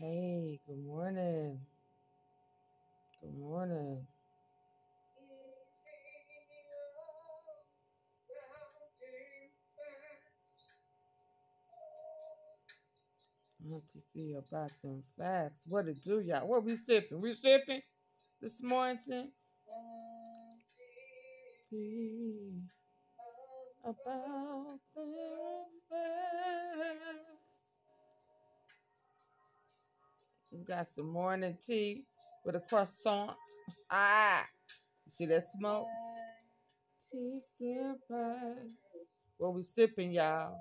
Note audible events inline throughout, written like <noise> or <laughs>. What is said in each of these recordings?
Hey, good morning. Good morning. Auntie Fee about them facts. What it do, y'all? What we sipping? We sipping this morning? About them facts. We got some morning tea with a croissant. Ah, you see that smoke? Tea sippers. What we sipping, y'all?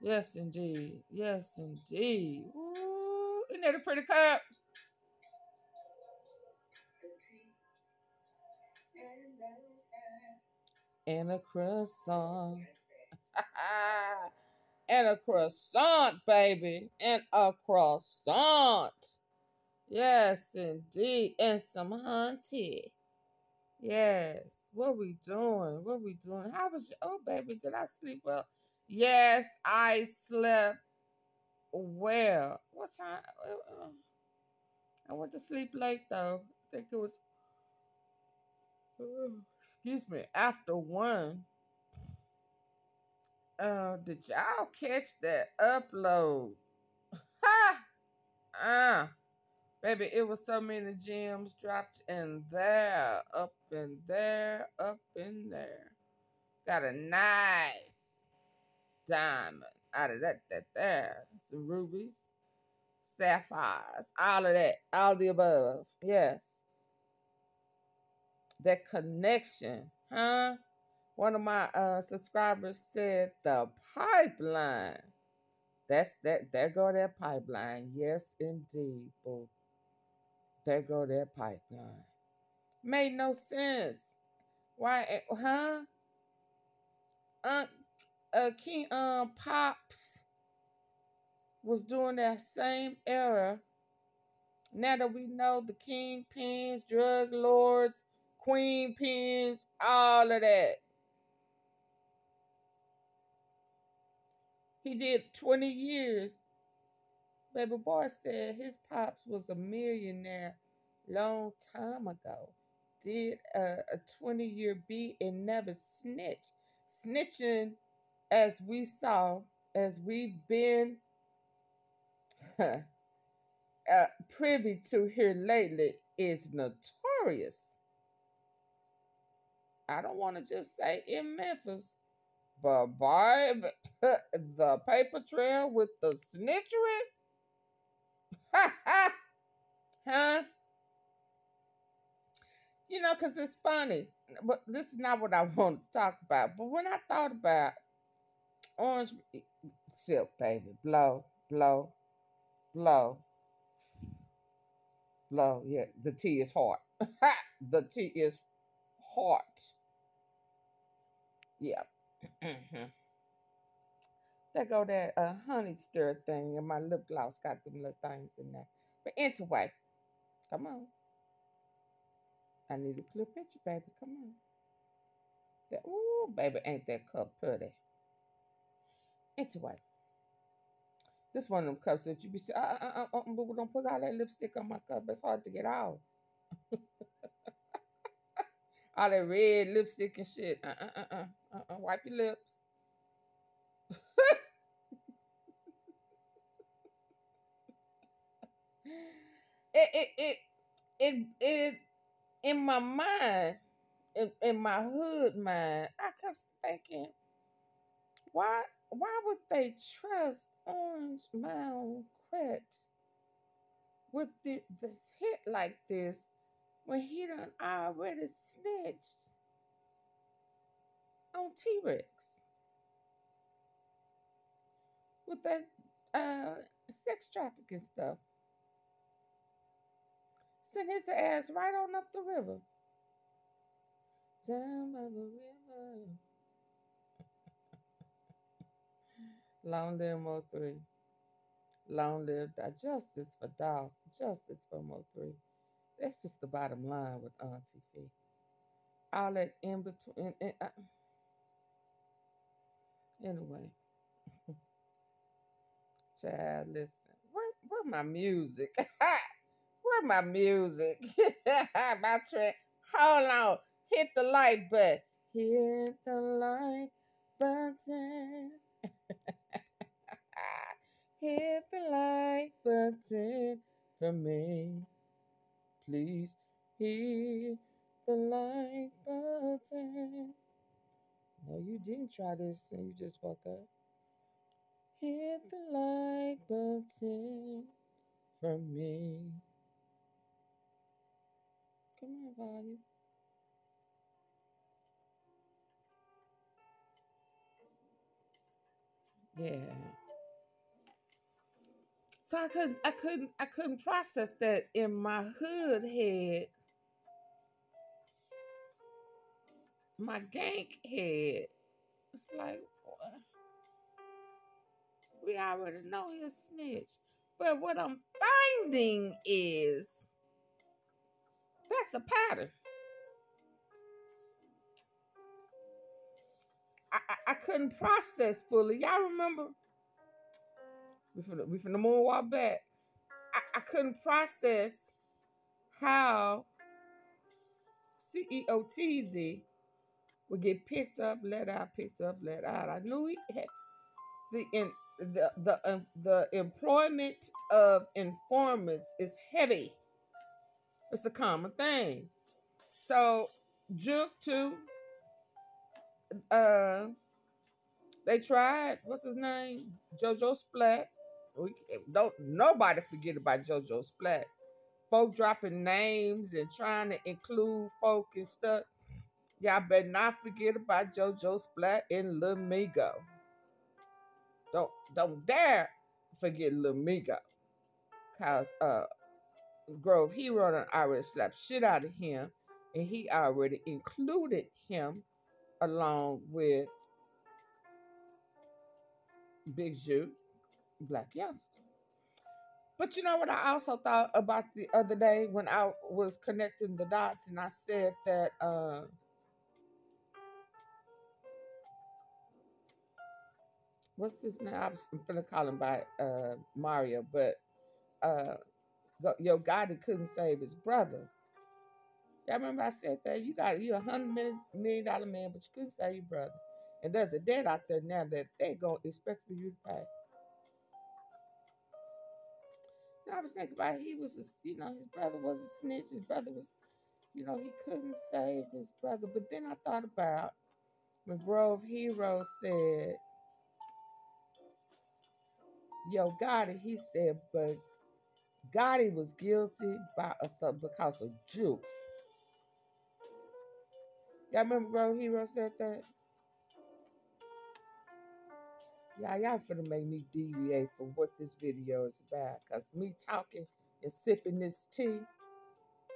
Yes, indeed. Yes, indeed. Ooh, isn't that a pretty cup? And a croissant. <laughs> and a croissant, baby. And a croissant. Yes, indeed. And some hunty. Yes. What we doing? What we doing? How was your, oh baby, did I sleep well? Yes, I slept well. What time? Uh, uh, I went to sleep late though. I think it was uh, excuse me, after one. Uh, did y'all catch that upload? Ha! Ah, baby, it was so many gems dropped in there, up in there, up in there. Got a nice diamond out of that, that there. Some rubies, sapphires, all of that, all the above. Yes. That connection, huh? One of my uh, subscribers said the pipeline. That's that. There go that pipeline. Yes, indeed, boo. There go that pipeline. Made no sense. Why, eh, huh? Uh, uh, King um Pops was doing that same era. Now that we know the kingpins, drug lords, queen pins, all of that. He did 20 years. Baby boy said his pops was a millionaire long time ago. Did a, a 20 year beat and never snitched. Snitching, as we saw, as we've been <laughs> uh, privy to here lately, is notorious. I don't want to just say in Memphis, boy, <laughs> the paper trail with the snitchery? Ha <laughs> ha! Huh? You know, because it's funny. But this is not what I <laughs> wanted to talk about. But when I thought about orange silk, baby, blow, blow, blow, blow. Yeah, the tea is hot. the tea is hot. Yeah. Mm-hmm. There go that uh, honey stir thing, and my lip gloss got them little things in there. But anyway, come on. I need a clear picture, baby. Come on. That, ooh, baby, ain't that cup pretty? Anyway, this one of them cups that you be saying, uh, uh, uh, uh, don't put all that lipstick on my cup. It's hard to get out. <laughs> all that red lipstick and shit. Uh, uh, uh, uh, uh, uh. Wipe your lips. <laughs> it, it, it, it, it, in my mind, in, in my hood mind, I kept thinking, why, why would they trust Orange Mound Quette with the, this hit like this when he done already snitched on T Rex with that uh, sex trafficking stuff? Send his ass right on up the river. Down by the river. <laughs> Long live Mo 3. Long live justice for Dow. Justice for Mo 3. That's just the bottom line with Auntie Fee. All that in between. In, uh, anyway, <laughs> Child, listen. Where, where my music? <laughs> where my music? <laughs> my track. Hold on. Hit the like button. Hit the like button. Hit the like button for me. Please hit the like button. No, you didn't try this and you just woke up. Hit the like button for me. Come on, volume. Yeah. So I couldn't I couldn't I couldn't process that in my hood head. My gank head. It's like what? we already know he's a snitch. But what I'm finding is that's a pattern. I, I, I couldn't process fully. Y'all remember? We from the, we from the moonwalk back. I, I couldn't process how CEO Teezy would get picked up, let out, picked up, let out. I knew he had the in the the uh, the employment of informants is heavy. It's a common thing. So Jook too. Uh, they tried. What's his name? JoJo Splat. We don't nobody forget about JoJo Splat. Folk dropping names and trying to include folk and stuff. Y'all better not forget about JoJo Splat and Lil Migo. Don't don't dare forget Lil Migo. Cause uh Grove he Hero done already slapped shit out of him, and he already included him along with Big Jook, Blac Youngsta. But you know what I also thought about the other day when I was connecting the dots and I said that uh what's his name? I'm gonna call him by uh Mario, but uh Yo Gotti couldn't save his brother. Y'all remember I said that you got you a hundred million million dollar man, but you couldn't save your brother. And there's a debt out there now that they gonna expect for you to pay. I was thinking about it, he was, a, you know, his brother was a snitch. His brother was, you know, he couldn't save his brother. But then I thought about when Grove Hero said, "Yo, Gotti," he said, but Gotti was guilty by a because of Jook. Y'all remember Bro Hero said that? Y'all, y'all finna make me deviate from what this video is about. Cause me talking and sipping this tea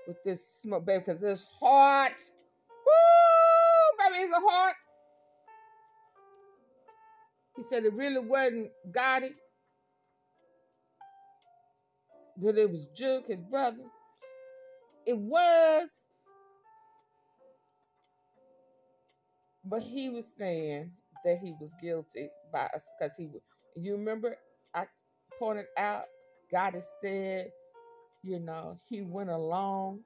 with this smoke, baby, cause it's hot. Woo, baby, it's hot. He said it really wasn't Gotti. But it was Jook, his brother. It was. But he was saying that he was guilty by us because he would. you remember I pointed out God has said, you know, he went along.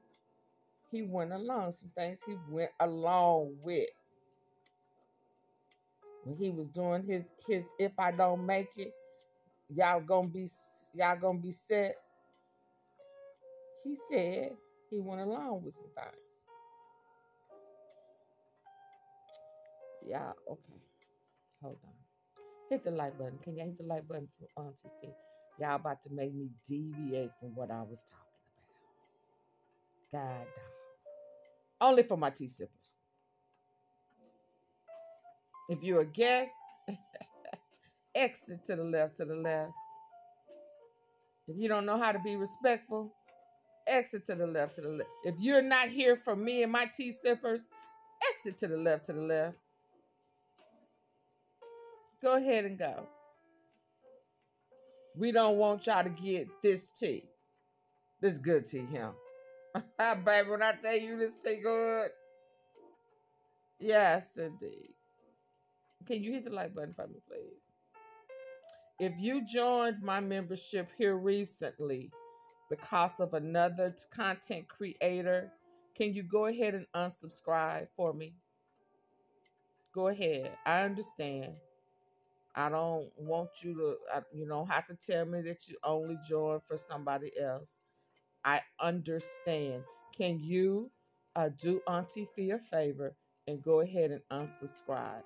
He went along. Some things he went along with. When he was doing his his if I don't make it, y'all gonna be y'all gonna be set. He said he went along with some things. Yeah, okay. Hold on. Hit the like button. Can y'all hit the like button for Auntie Fee? Y'all about to make me deviate from what I was talking about. God. Only for my tea sippers. If you're a guest, <laughs> exit to the left, to the left. If you don't know how to be respectful, exit to the left, to the left. If you're not here for me and my tea sippers, exit to the left, to the left. Go ahead and go. We don't want y'all to get this tea. This good tea here. <laughs> Baby, when I tell you this tea good. Yes, indeed. Can you hit the like button for me, please? If you joined my membership here recently because of another content creator, can you go ahead and unsubscribe for me? Go ahead. I understand. I don't want you to, you don't have to tell me that you only joined for somebody else. I understand. Can you uh, do Auntie Fee a favor and go ahead and unsubscribe?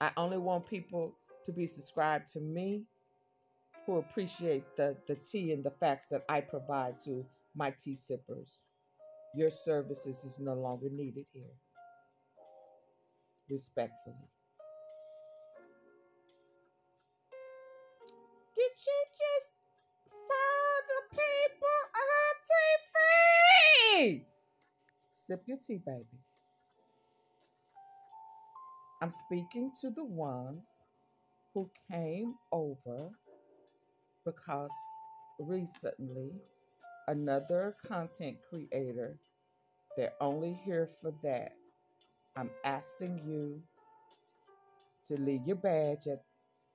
I only want people to be subscribed to me who appreciate the, the tea and the facts that I provide to my tea sippers. Your services is no longer needed here. Respectfully. Did you just fire the people on TV? Sip your tea, baby. I'm speaking to the ones who came over because recently another content creator, they're only here for that. I'm asking you to leave your badge at,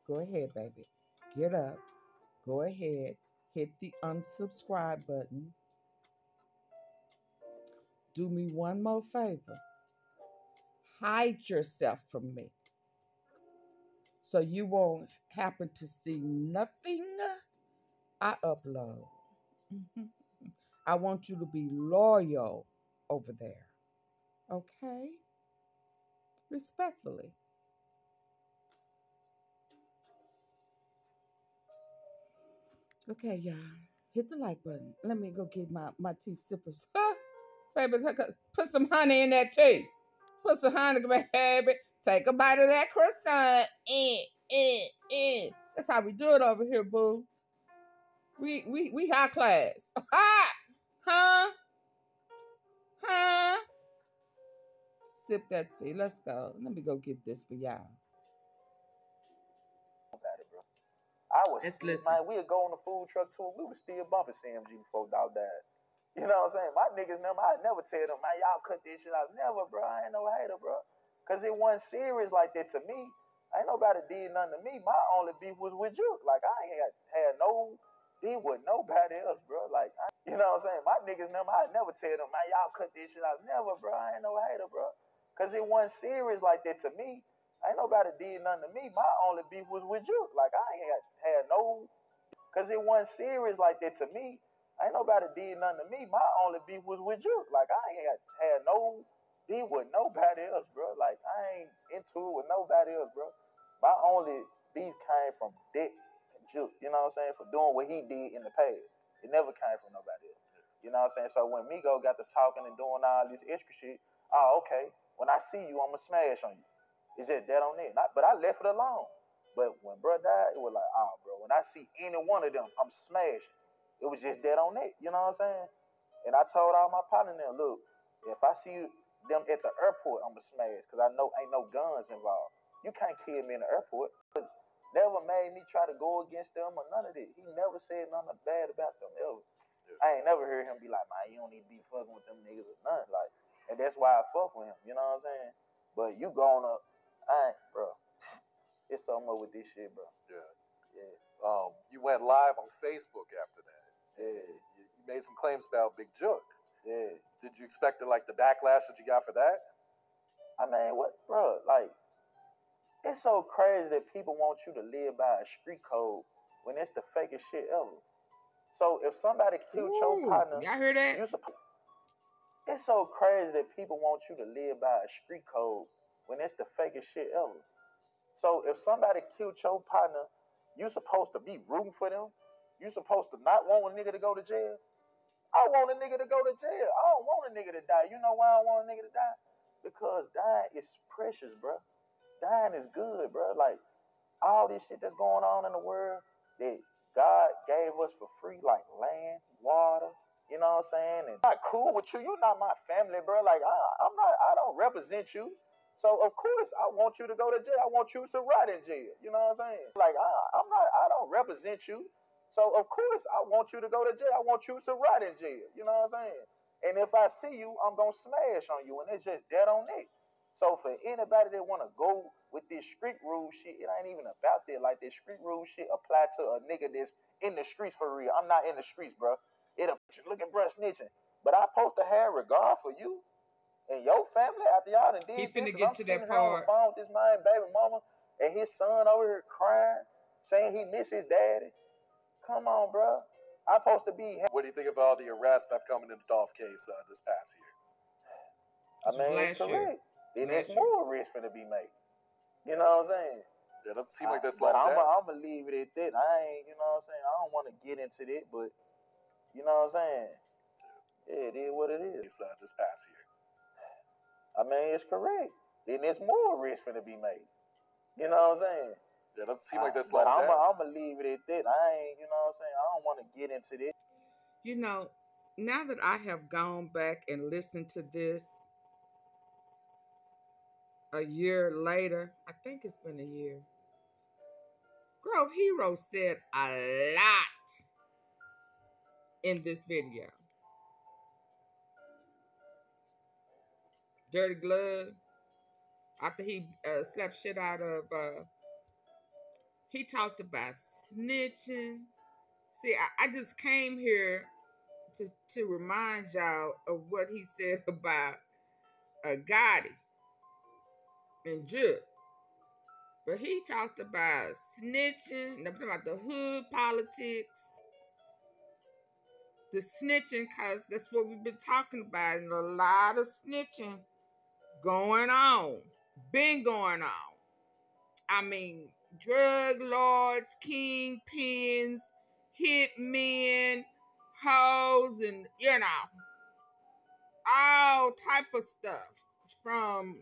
go ahead, baby. Get up. Go ahead. Hit the unsubscribe button. Do me one more favor. Hide yourself from me so you won't happen to see nothing I upload. I want you to be loyal over there. Okay? Respectfully. Okay, y'all. Hit the like button. Let me go get my, my tea sippers. <laughs> baby, put some honey in that tea. Put some honey, baby. Take a bite of that croissant. Eh, eh, eh. That's how we do it over here, boo. We we we high class. <laughs> Huh? Huh? Sip that tea. Let's go. Let me go get this for y'all. I was Let's listen. man, we'd go on the food truck tour. We would still bumping CMG before Dog died. You know what I'm saying? My niggas remember I never tell them, man, y'all cut this shit out. Never, bro. I ain't no hater, bro. Cause it wasn't serious like that to me. Ain't nobody did nothing to me. My only beef was with you. Like I ain't had, had no beef with nobody else, bro. Like I, you know what I'm saying? My niggas remember I never tell them, man, y'all cut this shit out. Never, bro. I ain't no hater, bro. Cause it wasn't serious like that to me. Ain't nobody did nothing to me. My only beef was with you. Like I ain't had, had no cause it wasn't serious like that to me. Ain't nobody did nothing to me. My only beef was with you. Like I ain't had, had no be with nobody else, bro. Like I ain't into it with nobody else, bro. My only beef came from Dick Jook, you know what I'm saying, for doing what he did in the past. It never came from nobody else. You know what I'm saying? So when Migo got to talking and doing all this extra shit, oh, okay. When I see you, I'ma smash on you. It's just that on it. But I left it alone. But when bro died, it was like, oh, bro, when I see any one of them, I'm smashing. It was just dead on it. You know what I'm saying? And I told all my partners, look, if I see you them at the airport, I'ma smash because I know ain't no guns involved. You can't kill me in the airport. Never made me try to go against them or none of it. He never said nothing bad about them ever. Yeah. I ain't never heard him be like, man, you don't need to be fucking with them niggas or nothing. Like, and that's why I fuck with him. You know what I'm saying? But you going up, I ain't, bro. It's so much with this shit, bro. Yeah. Yeah. Um, you went live on Facebook after that. Yeah. You, you made some claims about Big Jook. Yeah. Did you expect the, like the backlash that you got for that? I mean, what, bro? Like, it's so crazy that people want you to live by a street code when it's the fakest shit ever. So if somebody killed Ooh, your partner, y'all hear that? You Supposed, it's so crazy that people want you to live by a street code when it's the fakest shit ever. So if somebody killed your partner, you supposed to be rooting for them. You supposed to not want a nigga to go to jail. I want a nigga to go to jail. I don't want a nigga to die. You know why I don't want a nigga to die? Because dying is precious, bro. Dying is good, bro. Like all this shit that's going on in the world that God gave us for free, like land, water. You know what I'm saying? And I'm not cool with you. You're not my family, bro. Like I, I'm not. I don't represent you. So of course I want you to go to jail. I want you to rot in jail. You know what I'm saying? Like I, I'm not. I don't represent you. So of course I want you to go to jail. I want you to rot in jail. You know what I'm saying? And if I see you, I'm gonna smash on you, and it's just dead on it. So for anybody that wanna go with this street rule shit, it ain't even about that. Like this street rule shit apply to a nigga that's in the streets for real. I'm not in the streets, bro. It look at bro snitching. But I supposed to have regard for you and your family after y'all done did he finna this. Get I'm to that part. on the phone with this man, baby mama, and his son over here crying, saying he miss his daddy. Come on, bro. I'm supposed to be. What do you think of all the arrests that have come in the Dolph case uh, this past year? I mean, it's correct. Then there's more arrests going to be made. You know what I'm saying? Yeah, it doesn't seem like this. But I'm gonna leave it at that. I ain't, you know what I'm saying. I don't want to get into that, but you know what I'm saying. Yeah, it is what it is. Uh, this past year. I mean, it's correct. Then there's more risk going to be made. You know what I'm saying? Yeah, doesn't seem like this. But I'm gonna leave it at that. I ain't, you know what I'm saying. I don't want to get into this. You know, now that I have gone back and listened to this a year later, I think it's been a year. Grove Hero said a lot in this video. Dirty Glove, after he uh, slapped shit out of, uh, he talked about snitching. See, I, I just came here to, to remind y'all of what he said <laughs> about uh, Gotti and Jud. But he talked about snitching, about the hood politics, the snitching, because that's what we've been talking about, and a lot of snitching going on, been going on. I mean, drug lords, kingpins, hitmen, hoes, and you know, all type of stuff from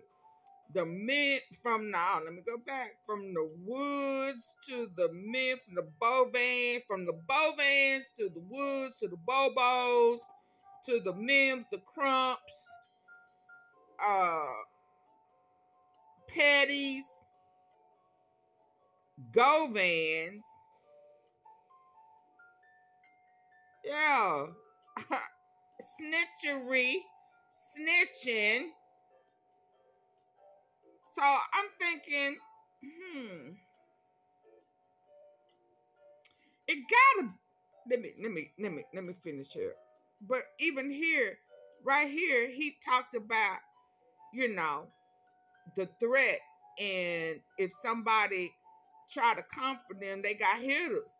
the mint from now let me go back from the woods to the mint from the bovans from the bovans to the woods to the bobos to the mims the crumps uh petties govans yeah. <laughs> Snitchery snitching so I'm thinking, hmm. It gotta let me let me let me let me finish here. But even here, right here, he talked about, you know, the threat and if somebody try to comfort them, they got hitters.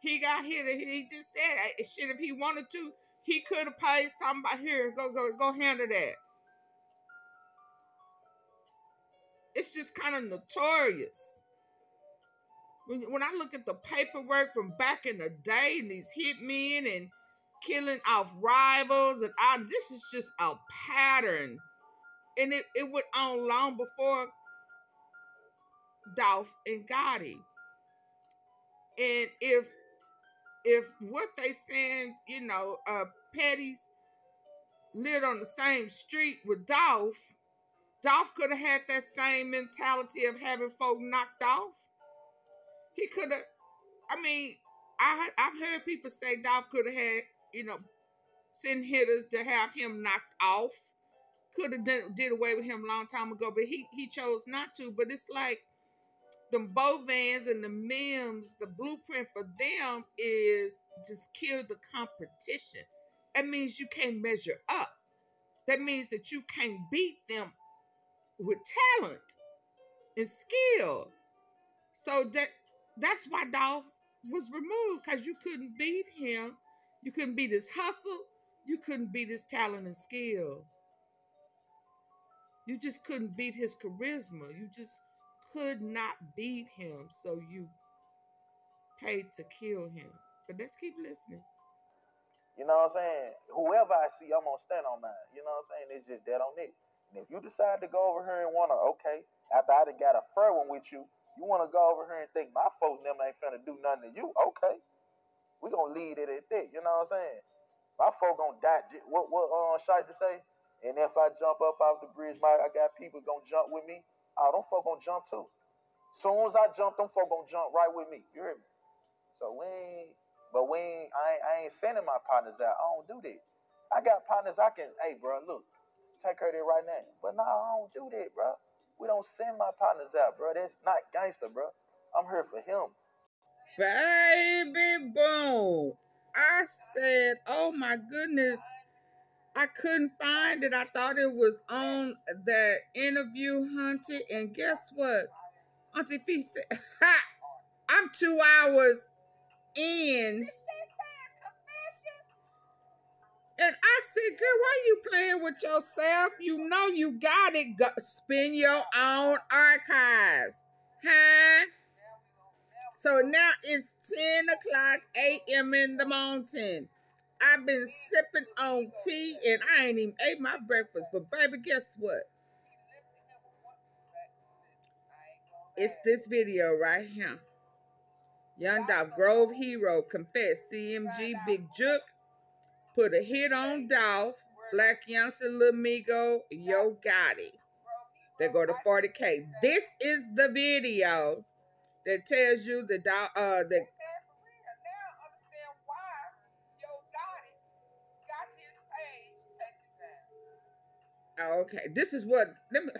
He got hit. He just said, "Shit, if he wanted to, he could have paid somebody here. Go, go, go handle that." It's just kind of notorious. When, when I look at the paperwork from back in the day and these hitmen and killing off rivals and all, this is just a pattern. And it, it went on long before Dolph and Gotti. And if if what they saying, you know, uh Pettis lived on the same street with Dolph, Dolph could have had that same mentality of having folk knocked off. He could have. I mean, I I've heard people say Dolph could have had you know send hitters to have him knocked off. Could have did, did away with him a long time ago, but he he chose not to. But it's like the Bovans and the Mims. The blueprint for them is just kill the competition. That means you can't measure up. That means that you can't beat them with talent and skill. So that that's why Dolph was removed because you couldn't beat him. You couldn't beat his hustle. You couldn't beat his talent and skill. You just couldn't beat his charisma. You just could not beat him. So you paid to kill him. But let's keep listening. You know what I'm saying? Whoever I see, I'm gonna stand on mine. You know what I'm saying? It's just dead on it. And if you decide to go over here and wanna, okay, after I done got a fur one with you, you wanna go over here and think my folks them ain't finna do nothing to you, okay. We gonna lead it at that, you know what I'm saying? My folk gonna die. What what uh shot to say? And if I jump up off the bridge, my I got people gonna jump with me. Oh, them folk gonna jump too. Soon as I jump, them folk gonna jump right with me. You hear me? So we ain't, but we ain't, I ain't, I ain't sending my partners out. I don't do that. I got partners I can, hey, bro, look, take care of right now. But no, I don't do that, bro. We don't send my partners out, bro. That's not gangster, bro. I'm here for him. Baby boom. I said, oh my goodness. I couldn't find it. I thought it was on the interview hunted. And guess what? Auntie Fee said, <laughs> ha! I'm two hours in. And I said, girl, why you playing with yourself? You know you got it. Go, spin your own archives. Huh? So now it's 10 o'clock a.m. in the mountain. I've been sipping on tea and I ain't even ate my breakfast. But baby, guess what? It's this video right here. Young Grove Hero confessed CMG Big Jook put a hit on Dolph, Blac Youngsta, Lil Migo, Yo Gotti. They go to 40K. This is the video that tells you the Dolph, uh the Oh, okay. This is what,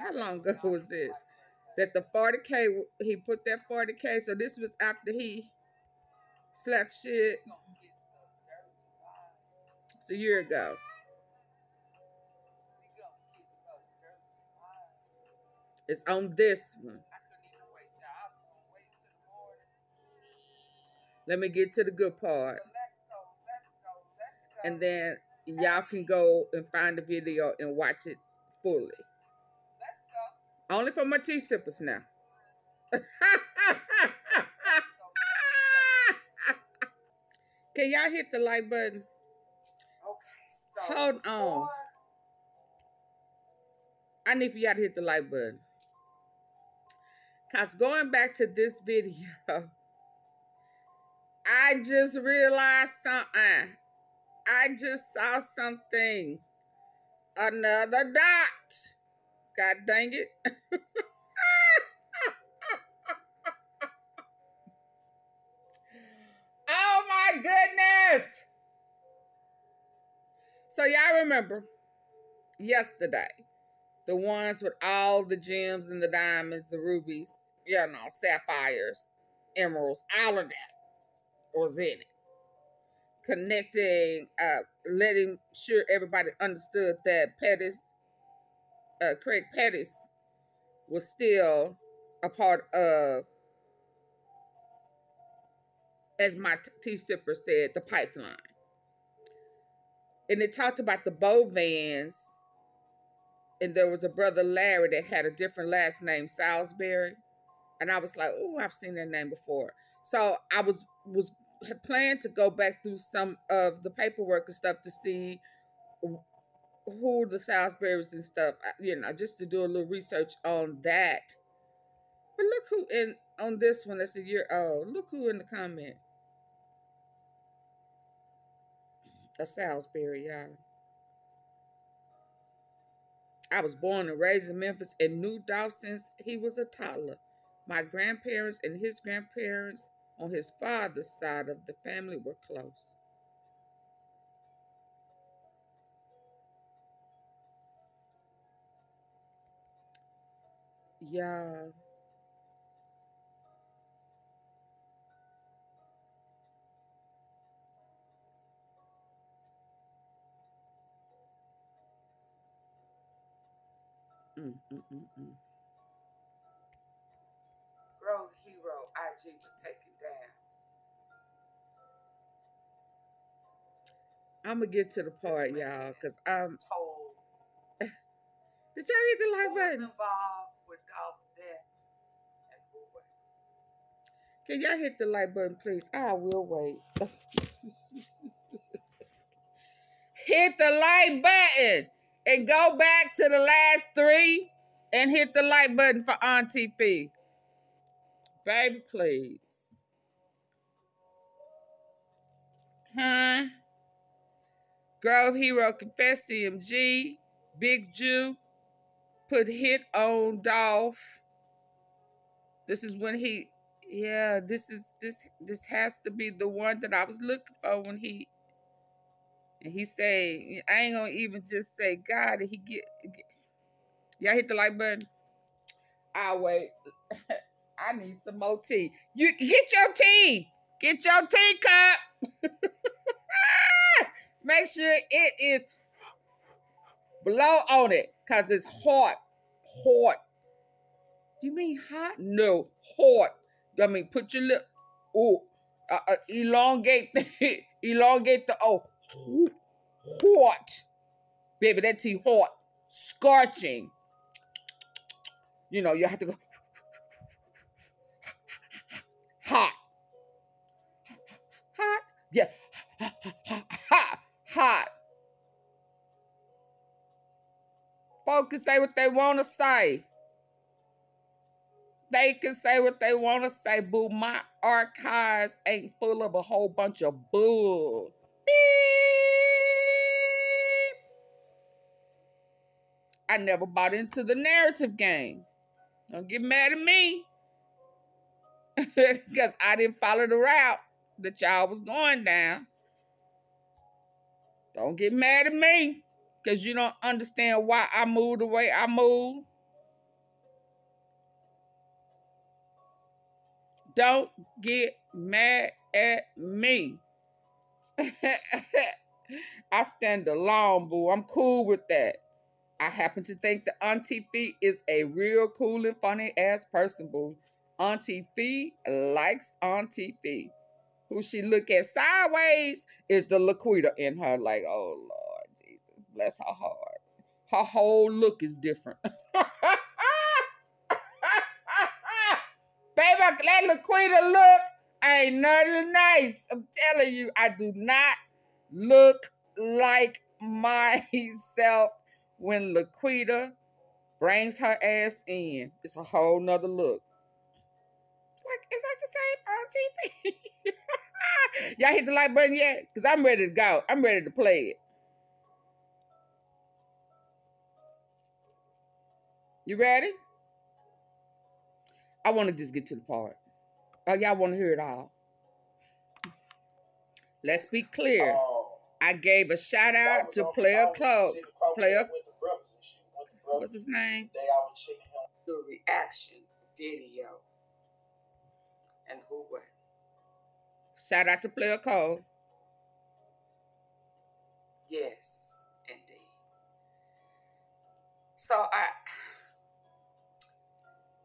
how long ago was this? That the 40K, he put that 40K. So this was after he slapped shit. A year ago. It's on this one. Let me get to the good part. And then y'all can go and find the video and watch it fully. Only for my tea sippers now. <laughs> Can y'all hit the like button? Hold on. I need for y'all to hit the like button. Cause going back to this video, I just realized something. I just saw something. Another dot. God dang it. <laughs> oh my goodness. So y'all remember yesterday, the ones with all the gems and the diamonds, the rubies, you know, sapphires, emeralds, all of that was in it. Connecting, uh, letting sure everybody understood that Pettis uh, Craig Pettis was still a part of, as my T Stipper said, the pipeline. And it talked about the Bovans, and there was a brother Larry that had a different last name, Salisbury. And I was like, oh, I've seen that name before. So I was was planned to go back through some of the paperwork and stuff to see who the Salisbury's and stuff, uh, you know, just to do a little research on that. But look who in on this one that's a year old. Look who in the comment. A Salisbury, y'all. I was born and raised in Memphis and knew Dolph since he was a toddler. My grandparents and his grandparents on his father's side of the family were close. Yeah. Mm, mm, mm. Grove Hero IG was taken down. I'm gonna get to the part, y'all, because I'm <laughs> told. <laughs> Did y'all hit the like button? involved with God's death. Can y'all hit the like button, please? I will wait. <laughs> hit the like button and go back to the last three and hit the like button for Auntie Fee. Baby, please. Huh? Grove Hero Confess CMG. Big Jook. Put hit on Dolph. This is when he yeah, this is this this has to be the one that I was looking for when he and he say I ain't gonna even just say God he get, get y'all hit the like button. I wait. <laughs> I need some more tea. You get your tea. Get your tea cup. <laughs> Make sure it is blow on it because it's hot. Hot. Do you mean hot? No, hot. I mean, put your lip. Oh, uh, uh, elongate the <laughs> elongate the oh hot, baby. That tea hot, scorching. You know, you have to go hot, hot, yeah, hot, hot. Folks can say what they want to say. They can say what they want to say, boo. My archives ain't full of a whole bunch of bull. Beep. I never bought into the narrative game. Don't get mad at me. <laughs> Because I didn't follow the route that y'all was going down. Don't get mad at me. Because you don't understand why I moved the way I moved. Don't get mad at me. <laughs> I stand alone, boo. I'm cool with that. I happen to think that Auntie Fee is a real cool and funny ass person, boo. Auntie Fee likes Auntie Fee. Who she look at sideways is the Laquita in her, like, oh Lord Jesus, bless her heart. Her whole look is different. <laughs> Baby, that Laquita look ain't nothing nice. I'm telling you, I do not look like <laughs> myself when Laquita brings her ass in. It's a whole nother look. Like it's like the same on TV. <laughs> Y'all hit the like button yet? Because I'm ready to go. I'm ready to play it. You ready? I want to just get to the part. Oh, y'all want to hear it all. Let's be clear. Um, I gave a shout out to Player Code. Player. What's his name? Today I was checking him. The reaction video. And who what? Shout out to Player Code. Yes, indeed. So I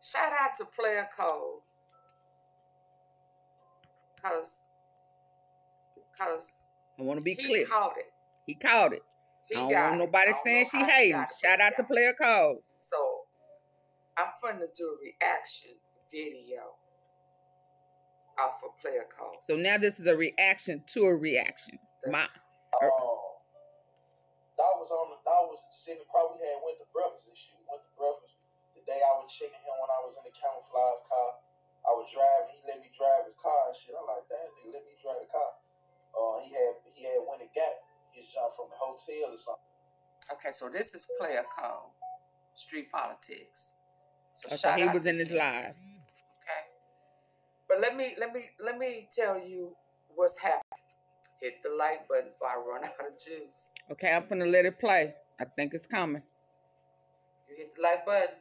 Shout out to Player Code. Cause cause I want to be he clear. caught it. He caught it. He I don't want nobody don't saying she hating. Shout out to. Player Code. So I'm finna do a reaction video off of Player Code. So now this is a reaction to a reaction. That's- My Um, that was on the that was sitting probably had went to breakfast and shit. Went to breakfast the day I was checking him when I was in the camouflage car. I was driving, he let me drive his car and shit. I'm like, damn, he let me drive the car. Uh, he had he had went and got his jump from the hotel or something. Okay, so this is Player Code, Street Politics. So so shout he out was to in his him. live. Okay. But let me let me let me tell you what's happening. Hit the like button if I run <laughs> out of juice. Okay, I'm gonna let it play. I think it's coming. You hit the like button.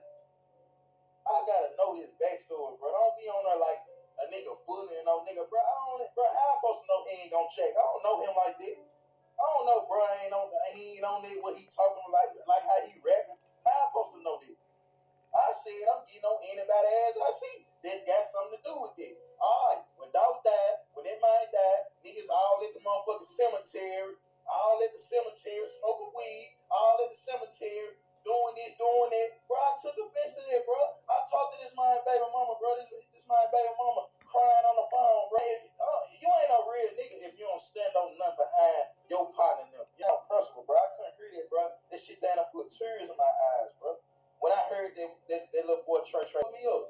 I gotta know his backstory, bro. Don't be on there like a nigga bullying no nigga, bro. I don't, bro. How I supposed to know he ain't gonna check? I don't know him like that. I don't know, bro. I ain't on, he ain't on it. What he talking like, like how he rapping. How I supposed to know that? I said I'm getting on anybody as I see. This got something to do with it. All right, when dog died, when that man died, niggas all at the motherfucking cemetery, all at the cemetery smoking weed, all at the cemetery doing this, doing that. Bro, I took offense to that, bro. I talked to this man baby mama, bro. This, this my baby mama crying on the phone, bro. Uh, you ain't no real nigga if you don't stand on nothing behind your partner. and Them. Don't principle, bro. I couldn't hear that, bro. That shit down there put tears in my eyes, bro. When I heard that, that, that little boy Trey Trey me up.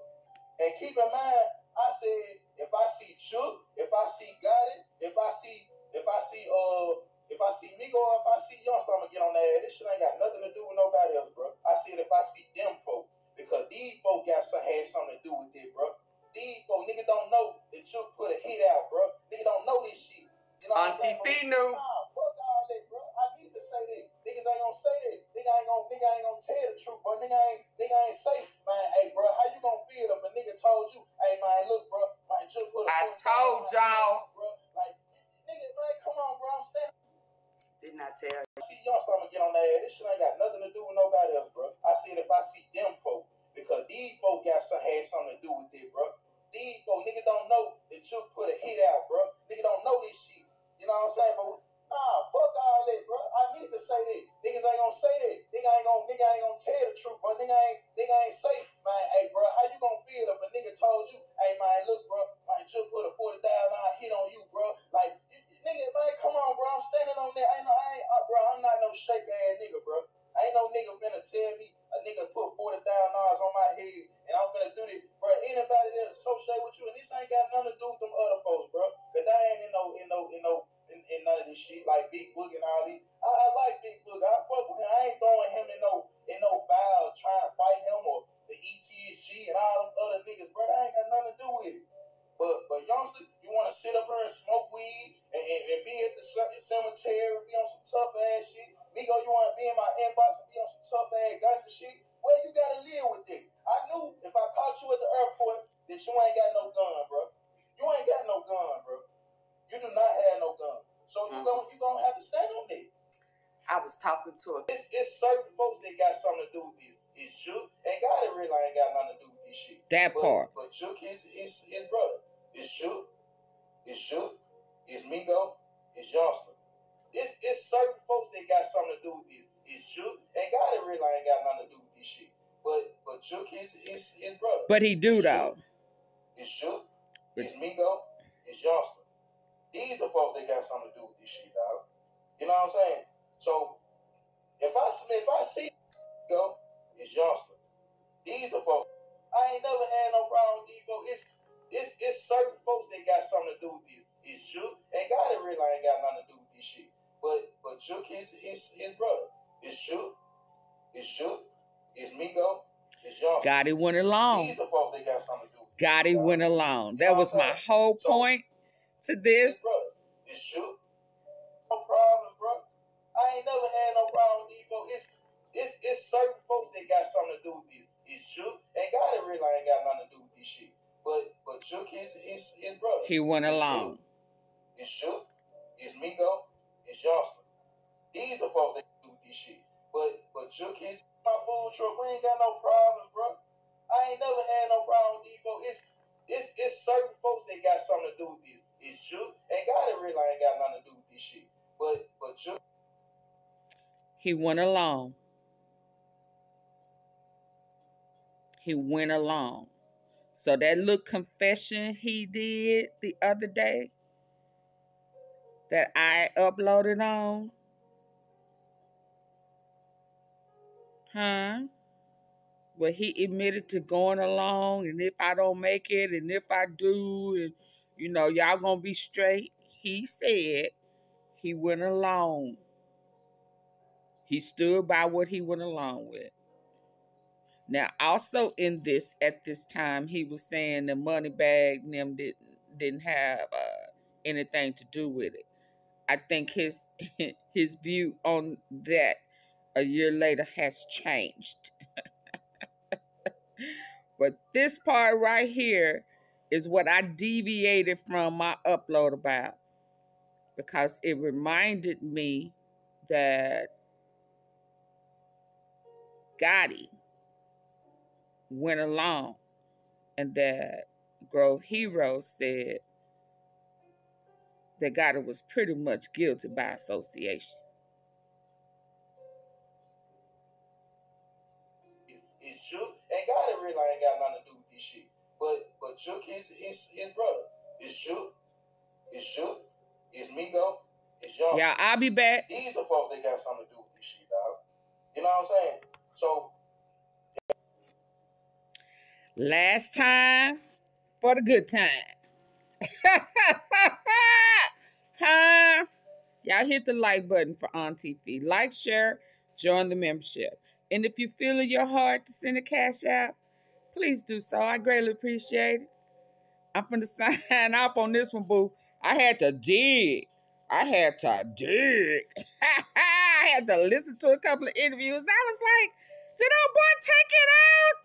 And keep in mind, I said, if I see Chuck, if I see Gotti, if I see, if I see, uh, if I see Migo or if I see Youngsta, I'm gonna get on that. This shit ain't got nothing to do with nobody else, bro. I said if I see them folk, because these folk got some had something to do with it, bro. These folk, niggas don't know that you put a hit out, bro. Niggas don't know this shit. You know what I'm Auntie saying? Fee knew. Nah, fuck all that, bro. I need to say that. Niggas ain't gonna say that. Nigga ain't gonna, nigga ain't gonna tell the truth, bro. Nigga ain't, nigga ain't say, man, hey, bro, how you gonna feel if a nigga told you, hey man, look, bro, man, just put a I told y'all, bro. Like, nigga, man, come on, bro, I'm standing. Didn't I tell you? See, starting to get on that. This shit ain't got nothing to do with nobody else, bro. I said if I see them folk, because these folk got some had something to do with it, bro. These folk, nigga don't know that you put really ain't got nothing to do with this shit. That but, part. But Jook his his his brother. It's Jook. It's Jook. It's Migo. It's Youngsta. It's it's certain folks that got something to do with this. It's Jook and Gotti really ain't got nothing to do with this shit. But but Jook his his his brother. But he do it's though. It's Jook. It's Migo. It's Youngsta. These the folks that got something to do with this shit, dog. You know what I'm saying? So if I if I see go, it's Youngsta. These the folks. I ain't never had no problem with these folks. It's it's it's certain folks that got something to do with this. It's Jook and God it really ain't got nothing to do with this shit. But but Jook his his his brother. It's Jook. It's Jook. It's Migo. It's Youngsta. Gotti went along. These the folks that got something to do with Gotti went along. That was my whole point to this. His Brother, it's true. No problems, bro. I ain't never had no problem with these folks. It's it's it's certain folks that got something to do with this. It's Jook and Gotti really ain't got nothing to do with this shit. But but Jook his his his brother. He went it's along. It's Jook. It's Migo. It's Youngsta. These the folks that do this shit. But but Jook his my food truck. We ain't got no problems, bro. I ain't never had no problem with these folks. It's it's it's certain folks that got something to do with this It's Jook. And Gotti really ain't got nothing to do with this shit. But but Jook He went along. He went along. So that little confession he did the other day that I uploaded on. Huh? Where he admitted to going along and if I don't make it and if I do and you know, y'all gonna be straight. He said he went along. He stood by what he went along with. Now, also in this, at this time, he was saying the money bag them didn't didn't have uh, anything to do with it. I think his <laughs> his view on that a year later has changed. <laughs> but this part right here is what I deviated from my upload about because it reminded me that Gotti went along and that Grove Hero said that Gotti was pretty much guilty by association. It's true. And Gotti really ain't got nothing to do with this shit. But but Jook his his his brother. It's Jook. It's Jook. It's Migo. It's Young. Yeah, I'll be back. These the folks that got something to do with this shit, dog. You know what I'm saying? So last time for the good time. <laughs> huh? Y'all hit the like button for Auntie Fee. Like, share, join the membership. And if you feel in your heart to send a cash out, please do so. I greatly appreciate it. I'm to <laughs> sign off on this one, boo. I had to dig. I had to dig. <laughs> I had to listen to a couple of interviews. And I was like, did our boy take it out?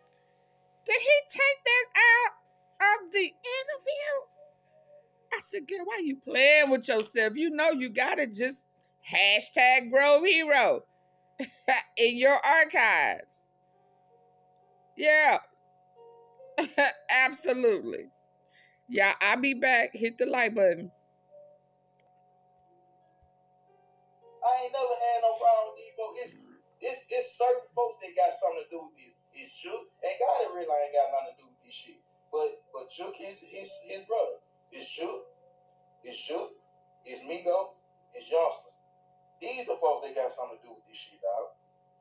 Said, girl, why you playing with yourself? You know you gotta just hashtag Grove Hero <laughs> in your archives. Yeah. <laughs> Absolutely. Yeah, I'll be back. Hit the like button. I ain't never had no problem with these folks. It's, it's, it's certain folks that got something to do with this. It's Jook, and God really ain't got nothing to do with this shit. But but Jook his his his brother. It's Jook, it's Jook, it's Migo, it's Youngsta. These the folks that got something to do with this shit, dog.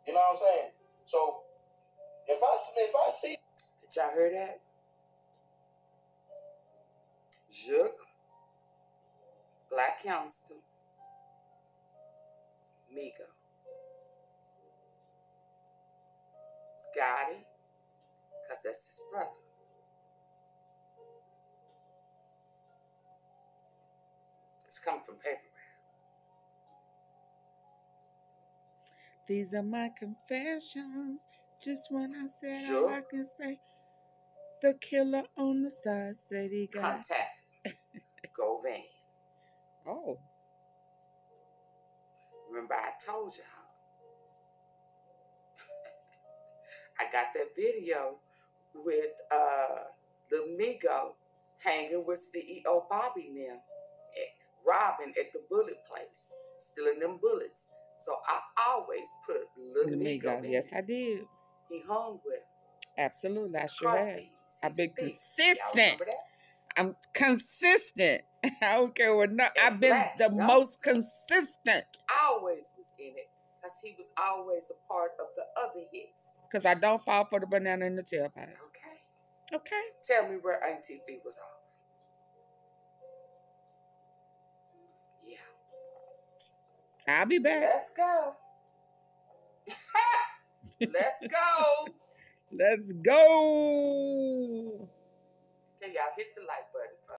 You know what I'm saying? So if I if I see Did y'all hear that? Jook, Blac Youngsta, Migo. Got it? Because that's his brother. It's come from paper. These are my confessions. Just when I said sure. all I can say, the killer on the side said he got contact. <laughs> Govan. Oh. Remember, I told y'all. <laughs> I got that video with uh the Migo hanging with CEO Bobby now, robbing at the bullet place, stealing them bullets. So I always put Little Migo in. Yes, I did. He hung with him. Absolutely, I sure have. I've been consistent. I'm consistent. <laughs> I don't care what. No, I've been the most consistent. I Always was in it because he was always a part of the other hits. Because I don't fall for the banana in the tailpipe. Okay. Okay. Tell me where Auntie Fee was off. I'll be back. Let's go. <laughs> Let's go. <laughs> Let's go. Okay, y'all hit the like button.